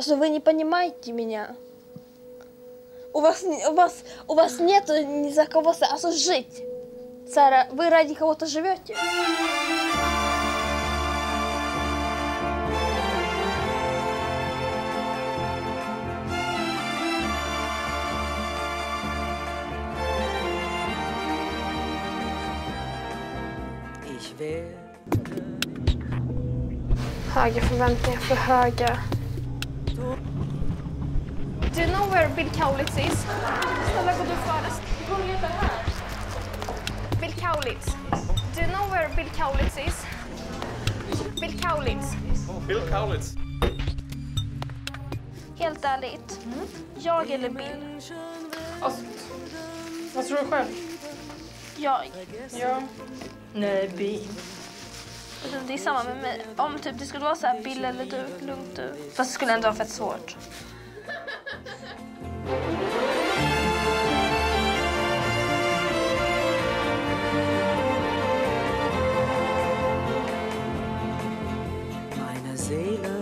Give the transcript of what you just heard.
Alltså вы не понимаете меня. У вас, не- у вас, у вас нет ни за кого с- alltså, жить. Så här, вы ради кого-то живете. Höga förväntningar för höga. Do you know where Bill Kaulitz is? Snälla gå du först. Hon heter här. Bill Kaulitz. Do you know where Bill Kaulitz is? Bill Kaulitz. Bill Kaulitz. Helt ärligt. Jag eller Bill? Alltså, vad tror du själv? Jag. Ja. Nej, Bi. Det är samma med mig. Om typ det skulle vara så här Bill eller du, lugnt du. Fast det skulle ändå vara fett svårt. Meine Seele